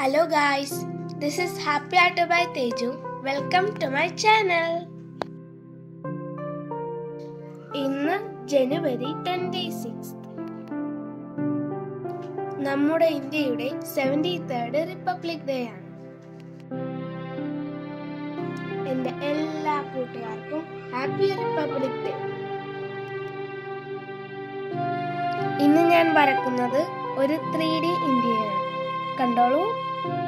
Hello guys this is happy art by Teju welcome to my channel ഇന്ന് ജനുവരി twenty six നമ്മുടെ ഇന്ത്യയുടെ seventy third republic day ആണ്. എന്റെ എല്ലാ കൂട്ടുകാർക്കും ഹാപ്പി റിപ്പബ്ലിക് ഡേ ഇന്ന് ഞാൻ വരക്കുന്നത് ഒരു ത്രീ ഡി ഇന്ത്യയാണ്. കണ്ടോളൂ. Thank you.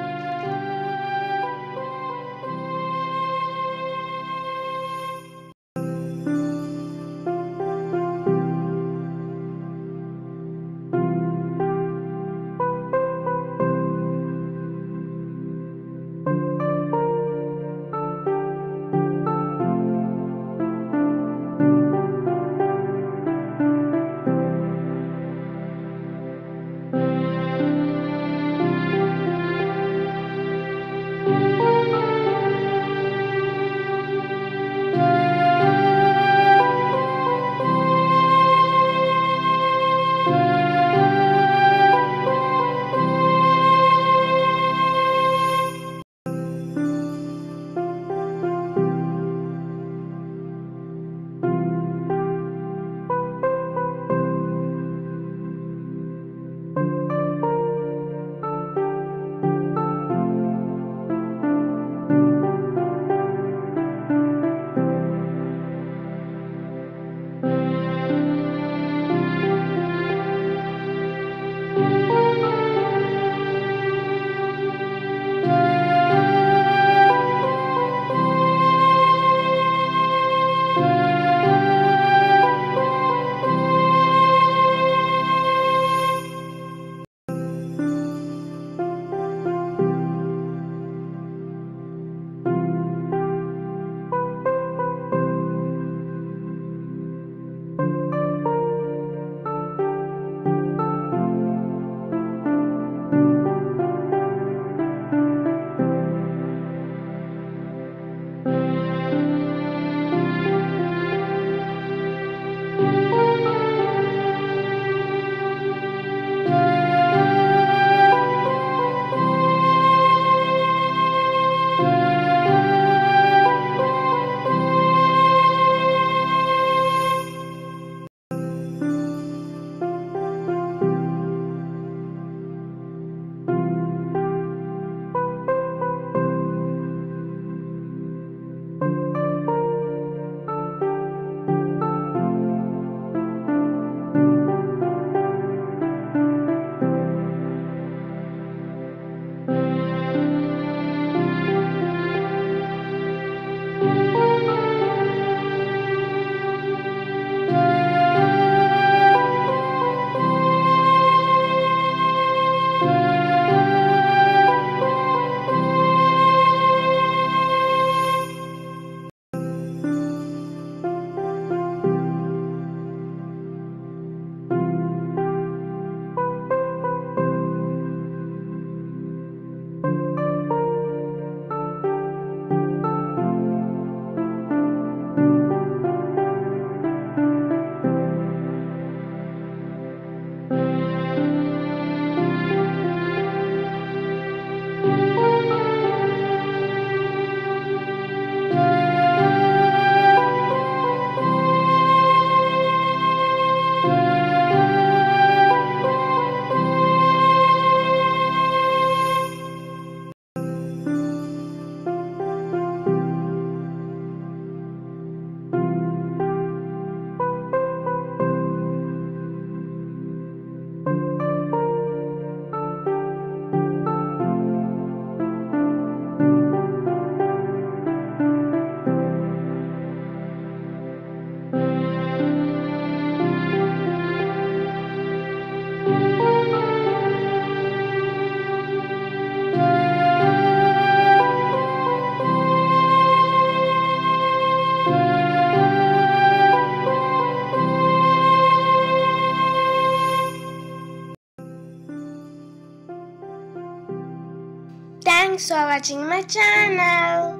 Thanks for watching my channel.